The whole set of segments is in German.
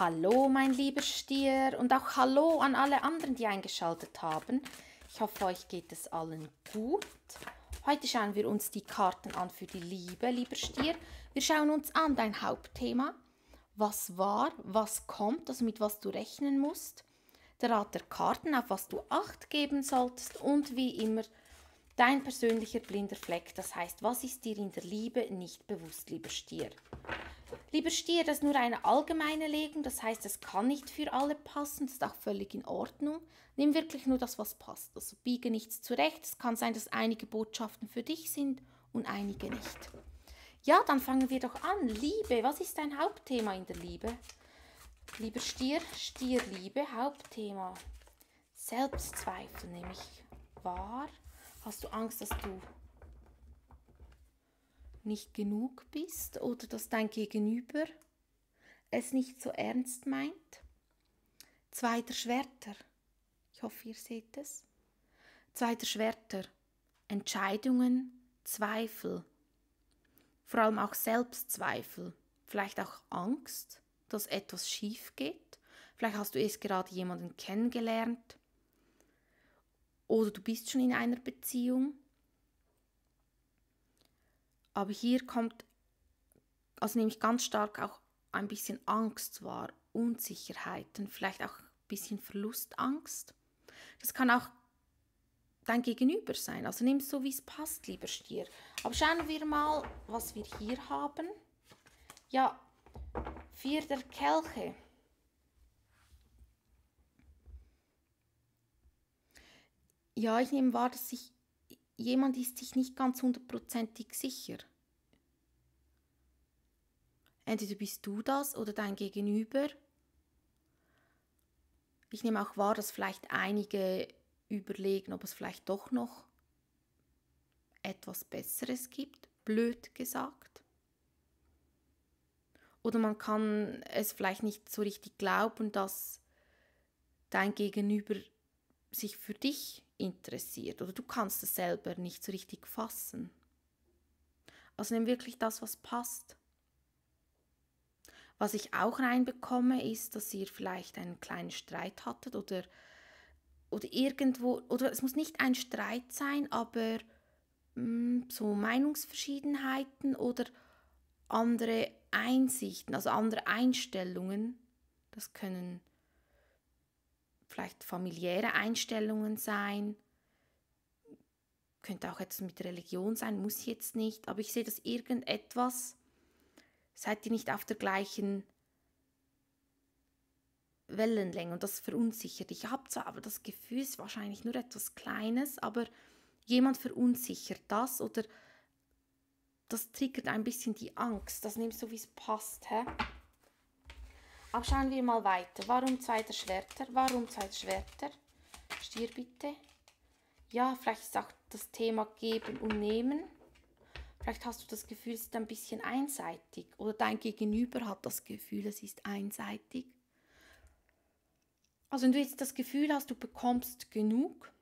Hallo, mein lieber Stier und auch Hallo an alle anderen, die eingeschaltet haben. Ich hoffe, euch geht es allen gut. Heute schauen wir uns die Karten an für die Liebe, lieber Stier. Wir schauen uns an dein Hauptthema. Was war, was kommt, also mit was du rechnen musst. Der Rat der Karten, auf was du Acht geben solltest und wie immer dein persönlicher blinder Fleck. Das heißt, was ist dir in der Liebe nicht bewusst, lieber Stier. Lieber Stier, das ist nur eine allgemeine Legung, das heißt, es kann nicht für alle passen, das ist auch völlig in Ordnung. Nimm wirklich nur das, was passt. Also biege nichts zurecht. Es kann sein, dass einige Botschaften für dich sind und einige nicht. Ja, dann fangen wir doch an. Liebe, was ist dein Hauptthema in der Liebe? Lieber Stier, Stierliebe, Hauptthema. Selbstzweifel, nämlich wahr. Hast du Angst, dass du nicht genug bist oder dass dein Gegenüber es nicht so ernst meint. Zweiter Schwerter. Ich hoffe, ihr seht es. Zweiter Schwerter. Entscheidungen, Zweifel. Vor allem auch Selbstzweifel. Vielleicht auch Angst, dass etwas schief geht. Vielleicht hast du erst gerade jemanden kennengelernt. Oder du bist schon in einer Beziehung aber hier kommt also nämlich ganz stark auch ein bisschen Angst wahr, Unsicherheiten, vielleicht auch ein bisschen Verlustangst. Das kann auch dein Gegenüber sein. Also nimm es so, wie es passt, lieber Stier. Aber schauen wir mal, was wir hier haben. Ja, vier der Kelche. Ja, ich nehme wahr, dass sich jemand ist sich nicht ganz hundertprozentig sicher. Entweder bist du das oder dein Gegenüber. Ich nehme auch wahr, dass vielleicht einige überlegen, ob es vielleicht doch noch etwas Besseres gibt, blöd gesagt. Oder man kann es vielleicht nicht so richtig glauben, dass dein Gegenüber sich für dich interessiert oder du kannst es selber nicht so richtig fassen. Also nimm wirklich das, was passt. Was ich auch reinbekomme, ist, dass ihr vielleicht einen kleinen Streit hattet oder, oder irgendwo, oder es muss nicht ein Streit sein, aber mh, mm, so Meinungsverschiedenheiten oder andere Einsichten, also andere Einstellungen. Das können vielleicht familiäre Einstellungen sein, könnte auch etwas mit Religion sein, muss jetzt nicht, aber ich sehe, dass irgendetwas, seid ihr nicht auf der gleichen Wellenlänge und das verunsichert. Ich habe zwar aber das Gefühl, es ist wahrscheinlich nur etwas Kleines, aber jemand verunsichert das oder das triggert ein bisschen die Angst. Das nimmst du, wie es passt. Hä? Aber schauen wir mal weiter. Warum zweiter Schwerter? Warum zweiter Schwerter? Stier bitte. Ja, vielleicht ist auch das Thema Geben und Nehmen. Vielleicht hast du das Gefühl, es ist ein bisschen einseitig. Oder dein Gegenüber hat das Gefühl, es ist einseitig. Also wenn du jetzt das Gefühl hast, du bekommst genug,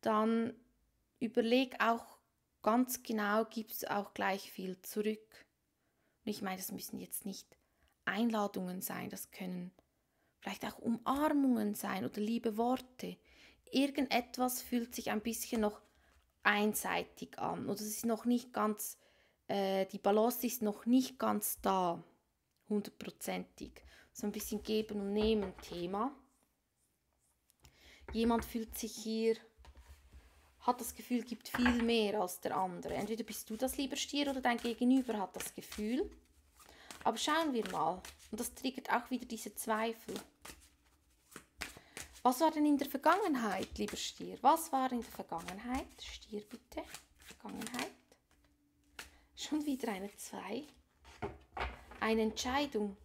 dann überleg auch ganz genau, gibt es auch gleich viel zurück. Und ich meine, das müssen jetzt nicht Einladungen sein, das können vielleicht auch Umarmungen sein oder liebe Worte. Irgendetwas fühlt sich ein bisschen noch einseitig an oder es ist noch nicht ganz, äh, die Balance ist noch nicht ganz da, hundertprozentig. So ein bisschen Geben und Nehmen Thema. Jemand fühlt sich hier, hat das Gefühl, gibt viel mehr als der andere. Entweder bist du das lieber Stier oder dein Gegenüber hat das Gefühl. Aber schauen wir mal. Und das triggert auch wieder diese Zweifel. Was war denn in der Vergangenheit, lieber Stier? Was war in der Vergangenheit? Stier bitte. Vergangenheit. Schon wieder eine 2. Eine Entscheidung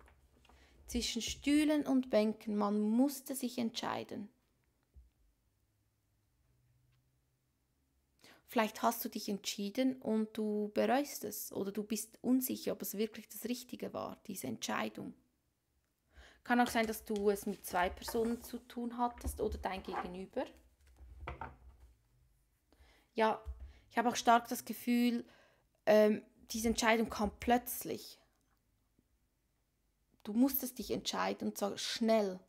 zwischen Stühlen und Bänken. Man musste sich entscheiden. Vielleicht hast du dich entschieden und du bereust es oder du bist unsicher, ob es wirklich das Richtige war, diese Entscheidung. Kann auch sein, dass du es mit zwei Personen zu tun hattest oder dein Gegenüber. Ja, ich habe auch stark das Gefühl, ähm, diese Entscheidung kam plötzlich. du musstest dich entscheiden und zwar schnell.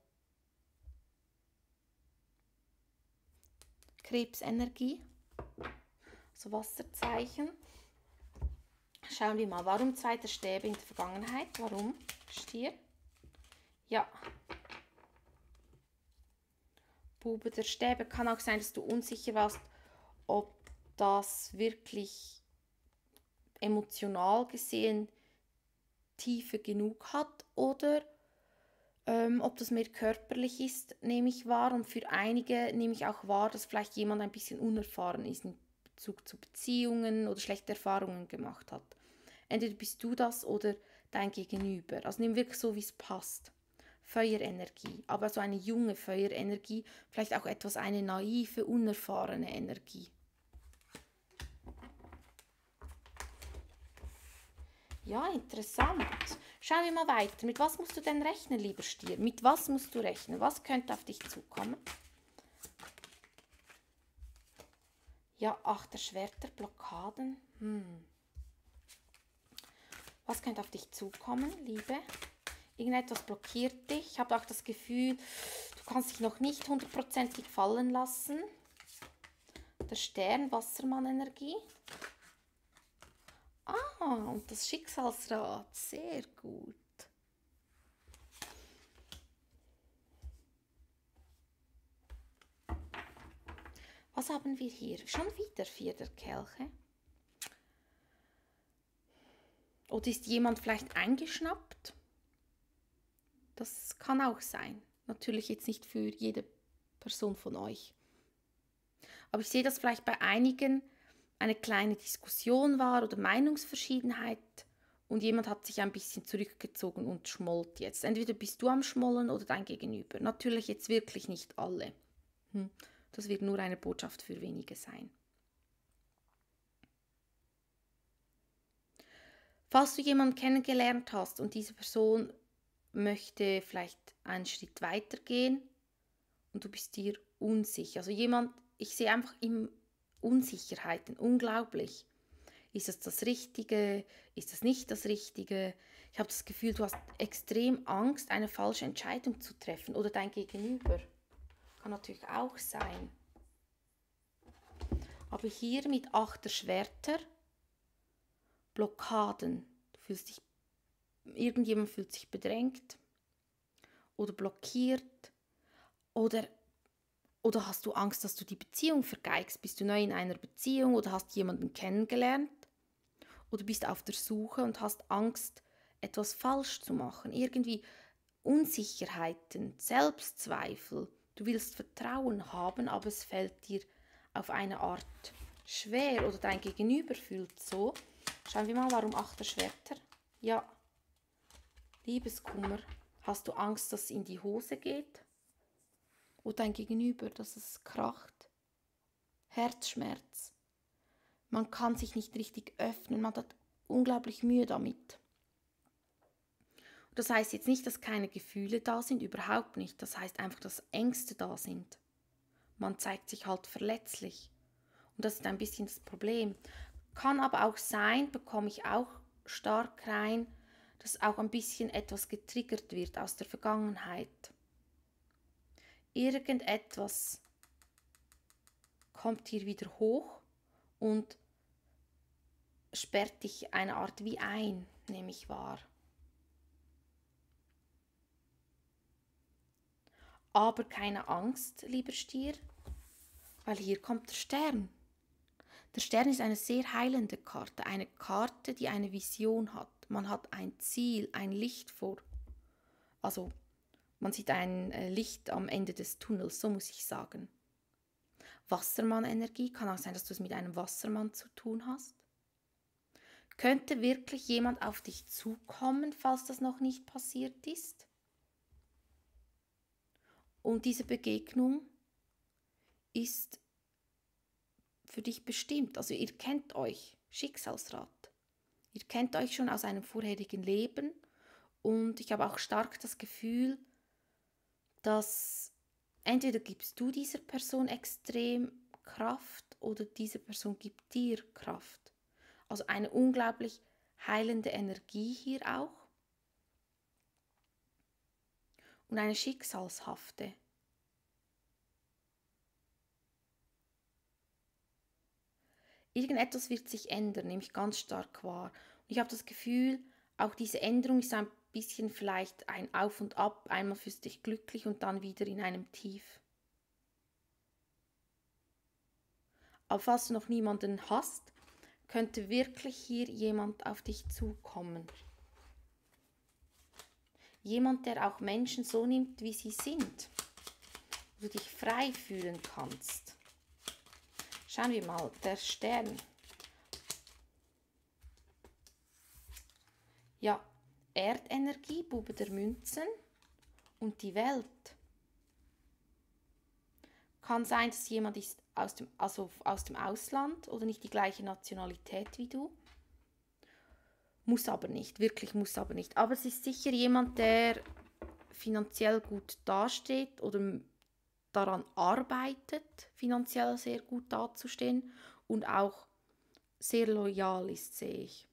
Krebsenergie, so Wasserzeichen. Schauen wir mal, warum zweiter Stäbe in der Vergangenheit? Warum Stier? Ja. Bube der Stäbe kann auch sein, dass du unsicher warst, ob das wirklich emotional gesehen Tiefe genug hat oder ähm, ob das mehr körperlich ist, nehme ich wahr. Und für einige nehme ich auch wahr, dass vielleicht jemand ein bisschen unerfahren ist in Bezug zu Beziehungen oder schlechte Erfahrungen gemacht hat. Entweder bist du das oder dein Gegenüber. Also nimm wirklich so, wie es passt. Feuerenergie, aber so eine junge Feuerenergie, vielleicht auch etwas eine naive, unerfahrene Energie. Ja, interessant. Schauen wir mal weiter. Mit was musst du denn rechnen, lieber Stier? Mit was musst du rechnen? Was könnte auf dich zukommen? Ja, achter Schwerter, Blockaden. Hm. Was könnte auf dich zukommen, Liebe? Irgendetwas blockiert dich. Ich habe auch das Gefühl, du kannst dich noch nicht hundertprozentig fallen lassen. Der Stern, Wassermann-Energie. Ah, und das Schicksalsrad, sehr gut. Was haben wir hier? Schon wieder vier der Kelche. Oder ist jemand vielleicht eingeschnappt? Das kann auch sein. Natürlich jetzt nicht für jede Person von euch. Aber ich sehe das vielleicht bei einigen, eine kleine Diskussion war oder Meinungsverschiedenheit und jemand hat sich ein bisschen zurückgezogen und schmollt jetzt. Entweder bist du am Schmollen oder dein Gegenüber. Natürlich jetzt wirklich nicht alle. Hm. Das wird nur eine Botschaft für wenige sein. Falls du jemanden kennengelernt hast und diese Person möchte vielleicht einen Schritt weiter gehen und du bist dir unsicher. Also jemand, ich sehe einfach im Unsicherheiten, unglaublich. Ist es das Richtige? Ist es nicht das Richtige? Ich habe das Gefühl, du hast extrem Angst, eine falsche Entscheidung zu treffen oder dein Gegenüber. Kann natürlich auch sein. Aber hier mit Achter Schwerter, Blockaden. Du fühlst dich, irgendjemand fühlt sich bedrängt oder blockiert oder oder hast du Angst, dass du die Beziehung vergeigst? Bist du neu in einer Beziehung oder hast jemanden kennengelernt? Oder bist auf der Suche und hast Angst, etwas falsch zu machen? Irgendwie Unsicherheiten, Selbstzweifel. Du willst Vertrauen haben, aber es fällt dir auf eine Art schwer oder dein Gegenüber fühlt so. Schauen wir mal, warum achter Schwerter? Ja, Liebeskummer. Hast du Angst, dass es in die Hose geht? oder dein Gegenüber, dass es kracht. Herzschmerz. Man kann sich nicht richtig öffnen, man hat unglaublich Mühe damit. Das heißt jetzt nicht, dass keine Gefühle da sind, überhaupt nicht. Das heißt einfach, dass Ängste da sind. Man zeigt sich halt verletzlich. Und das ist ein bisschen das Problem. Kann aber auch sein, bekomme ich auch stark rein, dass auch ein bisschen etwas getriggert wird aus der Vergangenheit irgendetwas kommt hier wieder hoch und sperrt dich eine Art wie ein, nehme ich wahr. Aber keine Angst, lieber Stier, weil hier kommt der Stern. Der Stern ist eine sehr heilende Karte, eine Karte, die eine Vision hat. Man hat ein Ziel, ein Licht vor. Also man sieht ein äh, Licht am Ende des Tunnels, so muss ich sagen. Wassermann-Energie kann auch sein, dass du es mit einem Wassermann zu tun hast. Könnte wirklich jemand auf dich zukommen, falls das noch nicht passiert ist? Und diese Begegnung ist für dich bestimmt. Also ihr kennt euch, Schicksalsrat. Ihr kennt euch schon aus einem vorherigen Leben und ich habe auch stark das Gefühl, dass entweder gibst du dieser Person extrem Kraft oder diese Person gibt dir Kraft. Also eine unglaublich heilende Energie hier auch. Und eine schicksalshafte. Irgendetwas wird sich ändern, nehme ich ganz stark wahr. Und ich habe das Gefühl, auch diese Änderung ist ein bisschen vielleicht ein Auf und Ab. Einmal fühlst du dich glücklich und dann wieder in einem Tief. Aber falls du noch niemanden hast, könnte wirklich hier jemand auf dich zukommen. Jemand, der auch Menschen so nimmt, wie sie sind. Wo du dich frei fühlen kannst. Schauen wir mal, der Stern. Ja, Erdenergie, Bube der Münzen und die Welt. Kann sein, dass jemand ist aus dem, also aus dem Ausland oder nicht die gleiche Nationalität wie du. Muss aber nicht, wirklich muss aber nicht. Aber es ist sicher jemand, der finanziell gut dasteht oder daran arbeitet, finanziell sehr gut dazustehen und auch sehr loyal ist, sehe ich.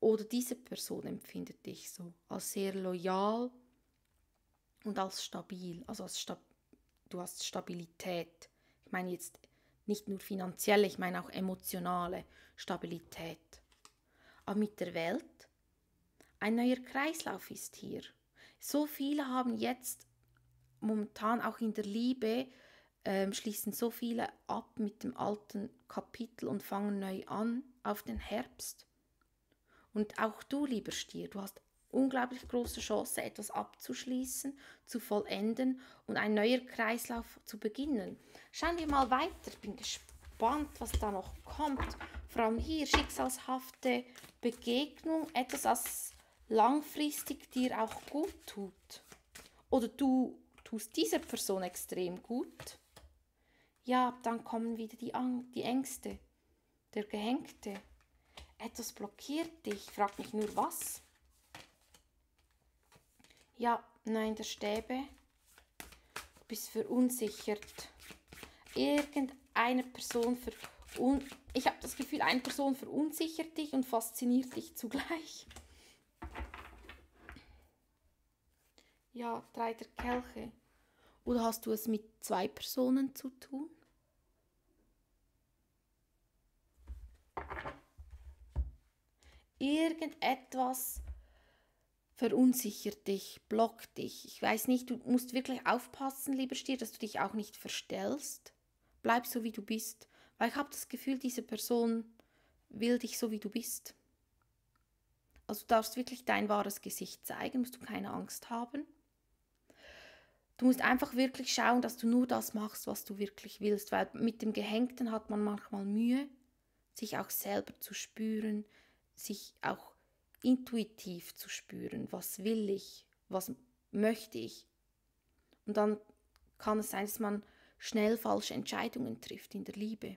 Oder diese Person empfindet dich so als sehr loyal und als stabil. Also als Sta du hast Stabilität. Ich meine jetzt nicht nur finanzielle, ich meine auch emotionale Stabilität. Aber mit der Welt, ein neuer Kreislauf ist hier. So viele haben jetzt momentan auch in der Liebe ähm, schließen so viele ab mit dem alten Kapitel und fangen neu an auf den Herbst. Und auch du, lieber Stier, du hast unglaublich große Chance, etwas abzuschließen, zu vollenden und ein neuer Kreislauf zu beginnen. Schauen wir mal weiter. Ich bin gespannt, was da noch kommt. Vor allem hier schicksalshafte Begegnung, etwas, was langfristig dir auch gut tut. Oder du tust dieser Person extrem gut. Ja, dann kommen wieder die, Ang die Ängste. Der Gehängte. Etwas blockiert dich. Frag mich nur was. Ja, nein, der Stäbe. Du bist verunsichert. Irgendeine Person ver ich habe das Gefühl, eine Person verunsichert dich und fasziniert dich zugleich. Ja, drei der Kelche. Oder hast du es mit zwei Personen zu tun? Irgendetwas verunsichert dich, blockt dich. Ich weiß nicht, du musst wirklich aufpassen, lieber Stier, dass du dich auch nicht verstellst. Bleib so, wie du bist. Weil ich habe das Gefühl, diese Person will dich so, wie du bist. Also du darfst wirklich dein wahres Gesicht zeigen, musst du keine Angst haben. Du musst einfach wirklich schauen, dass du nur das machst, was du wirklich willst, weil mit dem Gehängten hat man manchmal Mühe, sich auch selber zu spüren, sich auch intuitiv zu spüren, was will ich, was möchte ich. Und dann kann es sein, dass man schnell falsche Entscheidungen trifft in der Liebe.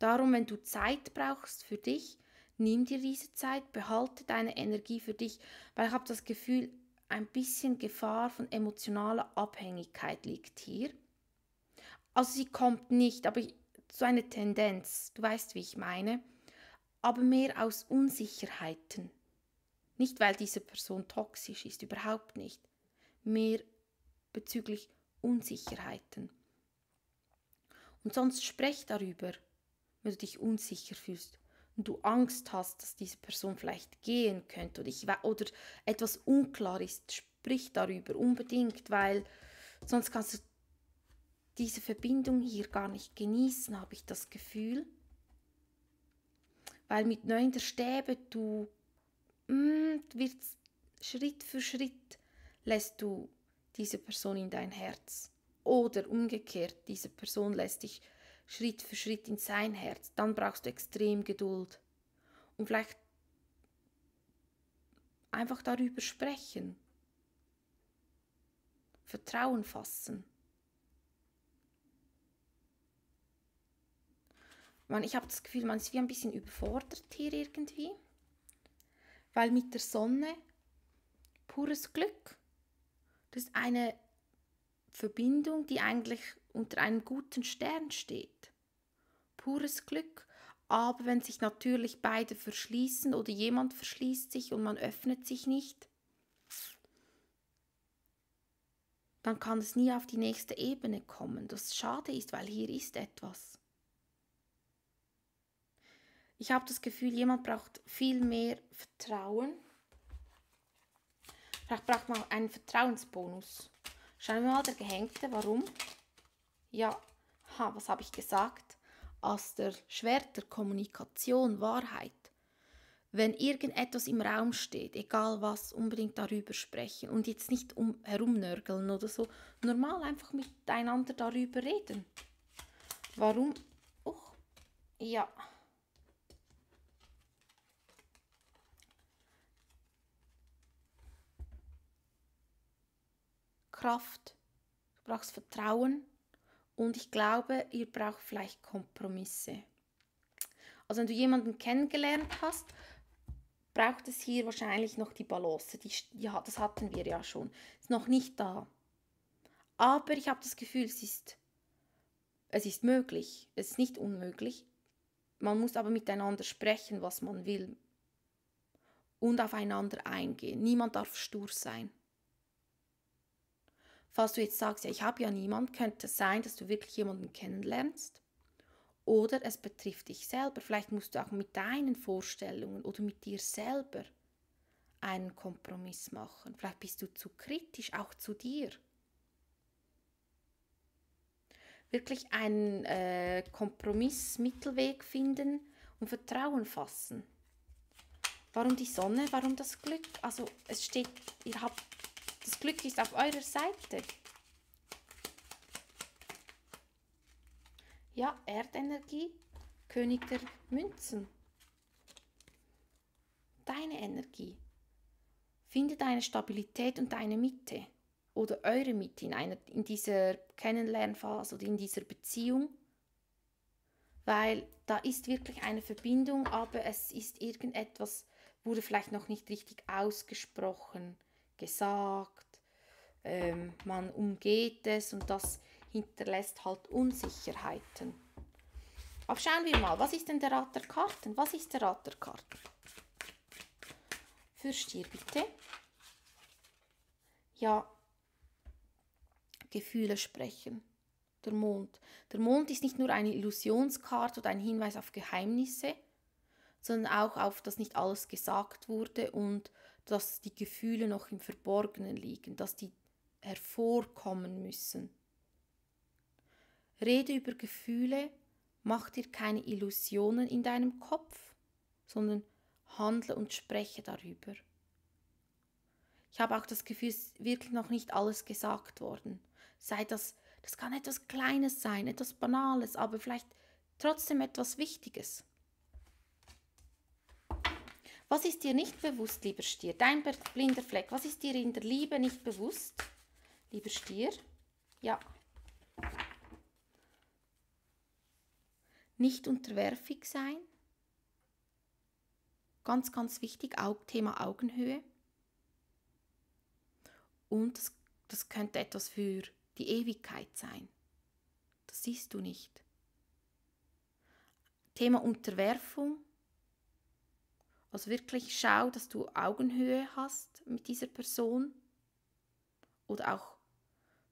Darum, wenn du Zeit brauchst für dich, nimm dir diese Zeit, behalte deine Energie für dich, weil ich habe das Gefühl, ein bisschen Gefahr von emotionaler Abhängigkeit liegt hier. Also sie kommt nicht, aber so eine Tendenz, du weißt, wie ich meine, aber mehr aus Unsicherheiten. Nicht, weil diese Person toxisch ist, überhaupt nicht. Mehr bezüglich Unsicherheiten. Und sonst sprech darüber, wenn du dich unsicher fühlst und du Angst hast, dass diese Person vielleicht gehen könnte oder, ich, oder etwas unklar ist, sprich darüber unbedingt, weil sonst kannst du diese Verbindung hier gar nicht genießen, habe ich das Gefühl. Weil mit neun der Stäbe du, mm, wirst Schritt für Schritt lässt du diese Person in dein Herz. Oder umgekehrt, diese Person lässt dich Schritt für Schritt in sein Herz, dann brauchst du extrem Geduld. Und vielleicht einfach darüber sprechen. Vertrauen fassen. Man, ich habe das Gefühl, man ist wie ein bisschen überfordert hier irgendwie. Weil mit der Sonne pures Glück. Das ist eine Verbindung, die eigentlich unter einem guten Stern steht. Pures Glück. Aber wenn sich natürlich beide verschließen oder jemand verschließt sich und man öffnet sich nicht, dann kann es nie auf die nächste Ebene kommen. Das schade ist, weil hier ist etwas. Ich habe das Gefühl, jemand braucht viel mehr Vertrauen. Vielleicht braucht man einen Vertrauensbonus. Schauen wir mal der Gehängte, warum? Ja, ha, was habe ich gesagt? Aus der Schwert der Kommunikation, Wahrheit. Wenn irgendetwas im Raum steht, egal was, unbedingt darüber sprechen und jetzt nicht um herumnörgeln oder so, normal einfach miteinander darüber reden. Warum? Oh, ja. Kraft, du brauchst Vertrauen und ich glaube, ihr braucht vielleicht Kompromisse. Also wenn du jemanden kennengelernt hast, braucht es hier wahrscheinlich noch die Balance. Die, ja, das hatten wir ja schon. Ist noch nicht da. Aber ich habe das Gefühl, es ist, es ist möglich. Es ist nicht unmöglich. Man muss aber miteinander sprechen, was man will. Und aufeinander eingehen. Niemand darf stur sein. Falls du jetzt sagst, ja, ich habe ja niemand, könnte es sein, dass du wirklich jemanden kennenlernst. Oder es betrifft dich selber. Vielleicht musst du auch mit deinen Vorstellungen oder mit dir selber einen Kompromiss machen. Vielleicht bist du zu kritisch, auch zu dir. Wirklich einen äh, Kompromiss, Mittelweg finden und Vertrauen fassen. Warum die Sonne? Warum das Glück? Also es steht, ihr habt das Glück ist auf eurer Seite. Ja, Erdenergie, König der Münzen. Deine Energie. Finde deine Stabilität und deine Mitte oder eure Mitte in, einer, in dieser Kennenlernphase oder in dieser Beziehung, weil da ist wirklich eine Verbindung, aber es ist irgendetwas, wurde vielleicht noch nicht richtig ausgesprochen gesagt, ähm, man umgeht es und das hinterlässt halt Unsicherheiten. Aber schauen wir mal, was ist denn der Rat der Karten? Was ist der Rat der Karten? Für Stier bitte. Ja, Gefühle sprechen. Der Mond. Der Mond ist nicht nur eine Illusionskarte oder ein Hinweis auf Geheimnisse, sondern auch auf, dass nicht alles gesagt wurde und dass die Gefühle noch im Verborgenen liegen, dass die hervorkommen müssen. Rede über Gefühle, mach dir keine Illusionen in deinem Kopf, sondern handle und spreche darüber. Ich habe auch das Gefühl, es ist wirklich noch nicht alles gesagt worden. Sei das, das kann etwas Kleines sein, etwas Banales, aber vielleicht trotzdem etwas Wichtiges. Was ist dir nicht bewusst, lieber Stier? Dein blinder Fleck. Was ist dir in der Liebe nicht bewusst, lieber Stier? Ja. Nicht unterwerfig sein. Ganz, ganz wichtig, Thema Augenhöhe. Und das, das könnte etwas für die Ewigkeit sein. Das siehst du nicht. Thema Unterwerfung also wirklich schau, dass du Augenhöhe hast mit dieser Person. Oder auch,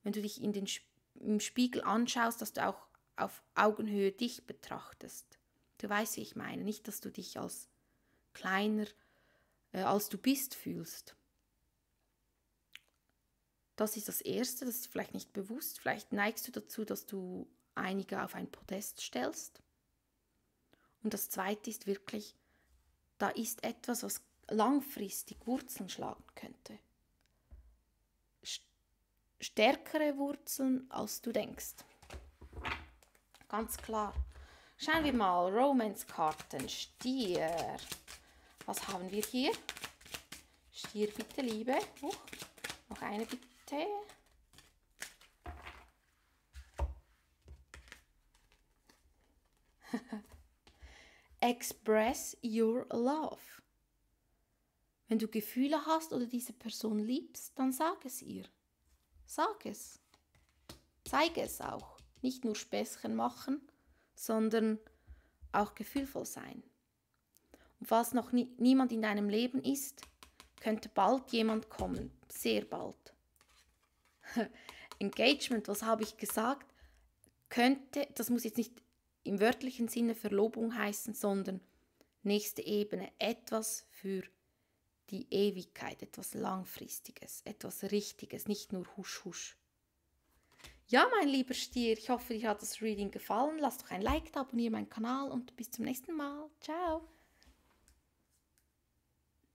wenn du dich in den, im Spiegel anschaust, dass du auch auf Augenhöhe dich betrachtest. Du weißt, wie ich meine. Nicht, dass du dich als kleiner, äh, als du bist, fühlst. Das ist das Erste, das ist vielleicht nicht bewusst. Vielleicht neigst du dazu, dass du einige auf ein Podest stellst. Und das Zweite ist wirklich, da ist etwas, was langfristig Wurzeln schlagen könnte. Stärkere Wurzeln, als du denkst. Ganz klar. Schauen wir mal, Romance-Karten, Stier. Was haben wir hier? Stier, bitte, Liebe. Uh, noch eine bitte. Express your love. Wenn du Gefühle hast oder diese Person liebst, dann sag es ihr. Sag es. Zeige es auch. Nicht nur Späßchen machen, sondern auch gefühlvoll sein. Und falls noch nie, niemand in deinem Leben ist, könnte bald jemand kommen. Sehr bald. Engagement, was habe ich gesagt, könnte, das muss jetzt nicht im wörtlichen Sinne Verlobung heißen, sondern nächste Ebene, etwas für die Ewigkeit, etwas Langfristiges, etwas Richtiges, nicht nur husch husch. Ja, mein lieber Stier, ich hoffe, dir hat das Reading gefallen. Lass doch ein Like da, abonniere meinen Kanal und bis zum nächsten Mal. Ciao!